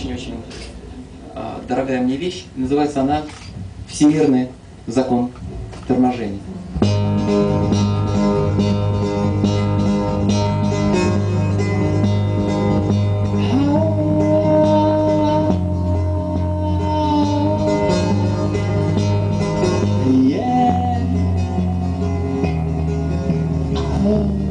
очень-очень э, дорогая мне вещь. Называется она «Всемирный закон торможения». Начало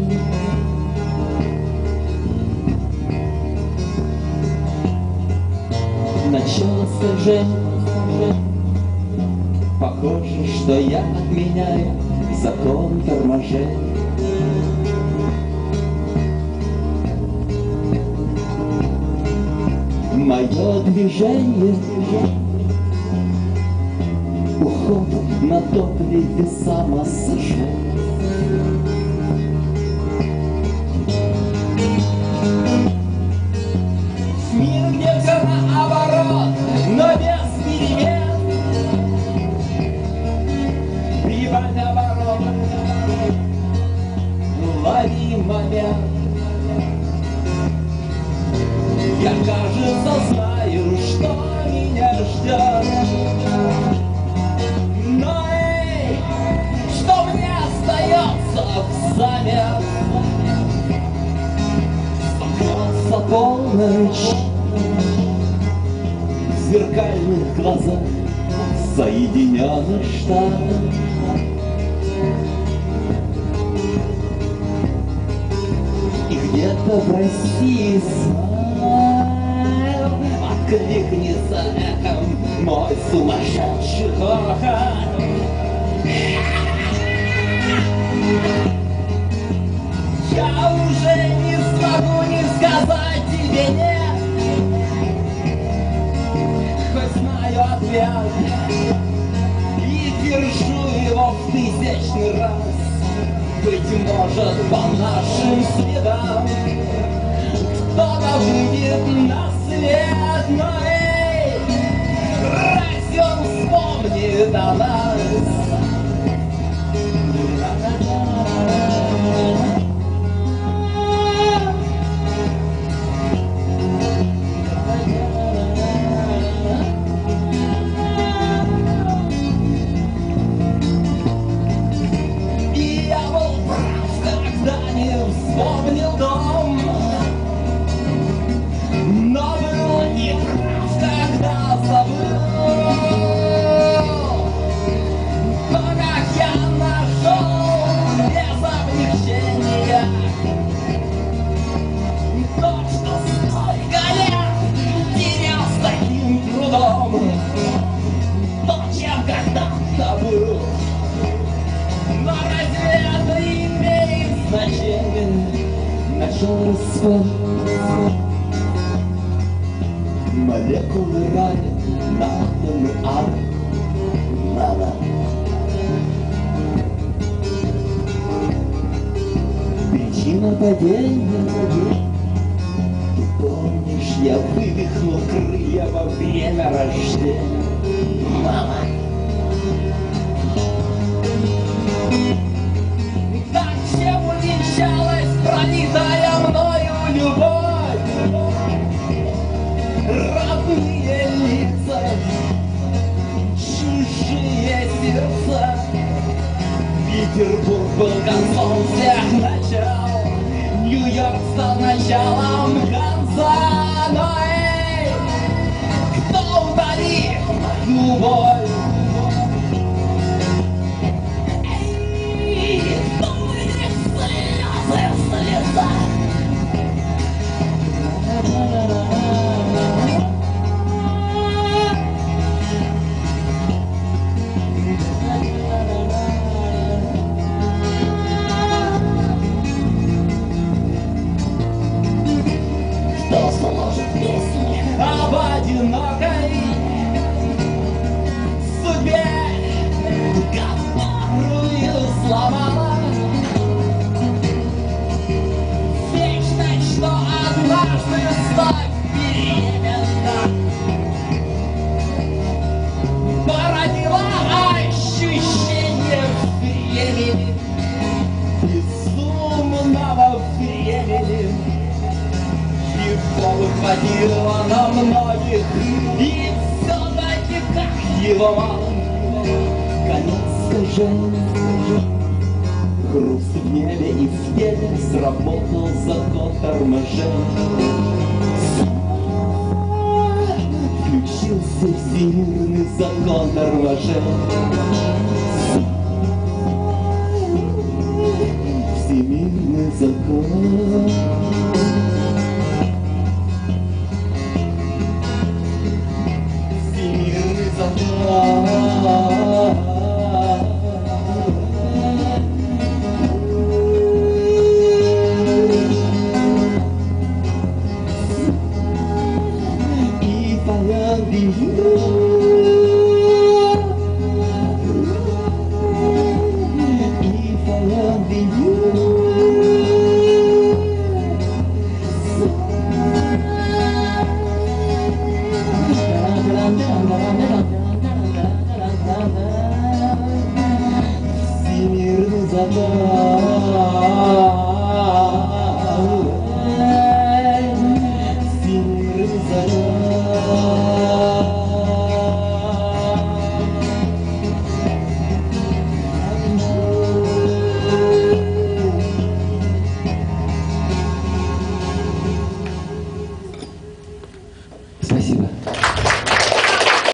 сожжения Похоже, что я отменяю закон торможения. Мое движение Уход на топливе самосожжения Я, кажется, знаю, что меня ждет. Но эй, что мне остается взамен? Смеется полночь В зеркальных глазах Соединенных Штатов где-то в России Откликнется эхом Мой сумасшедший хохот Я уже не смогу не сказать тебе нет Хоть знаю ответ И держу его в тысячный раз. Быть может, по нашим следам Кто-то выйдет на свет Но эй, он вспомнит о нас? Начал распад Молекулы ранят на атомы ада Надо Причина падения Ты помнишь, я вывихнул крылья во время рождения? Мама! Так чем увенчалась мною любовь? Родные лица, чужие сердца. Петербург был концом всех начал, Нью-Йорк стал началом конца. Но эй, кто удалит мою одинокой судьбе, которую сломала Вечность, что однажды стать беременна походила на многих, и все-таки как его мало. Конец уже груз в небе и в теле сработал закон торможения. Включился всемирный закон торможения. Всемирный закон. You Всемирный закон